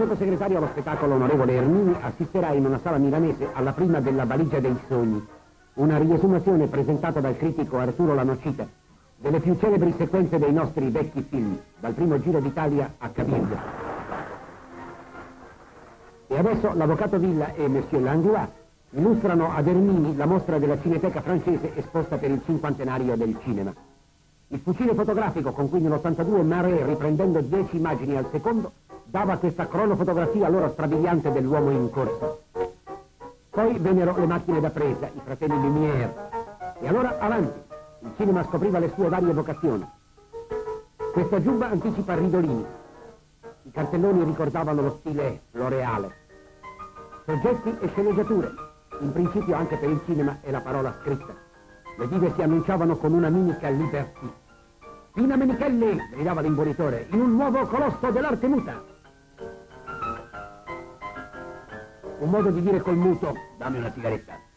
sottosegretario allo spettacolo onorevole Ermini assisterà in una sala milanese alla prima della valigia dei sogni, una riesumazione presentata dal critico Arturo Lanocita delle più celebri sequenze dei nostri vecchi film, dal primo Giro d'Italia a Cabiria. E adesso l'avvocato Villa e Monsieur Langlois illustrano ad Ermini la mostra della Cineteca francese esposta per il cinquantenario del cinema. Il fucile fotografico con cui nell'82 Marais, riprendendo 10 immagini al secondo, dava questa cronofotografia allora strabiliante dell'uomo in corsa. Poi vennero le macchine da presa, i fratelli Lumière. E allora avanti, il cinema scopriva le sue varie vocazioni. Questa giubba anticipa Ridolini. I cartelloni ricordavano lo stile floreale. Soggetti e sceneggiature, in principio anche per il cinema e la parola scritta. Le dive si annunciavano con una mimica liberty. Pina Menichelli, gridava l'imbonitore, in un nuovo colosso dell'arte muta. Un modo di dire col muto, dammi una sigaretta.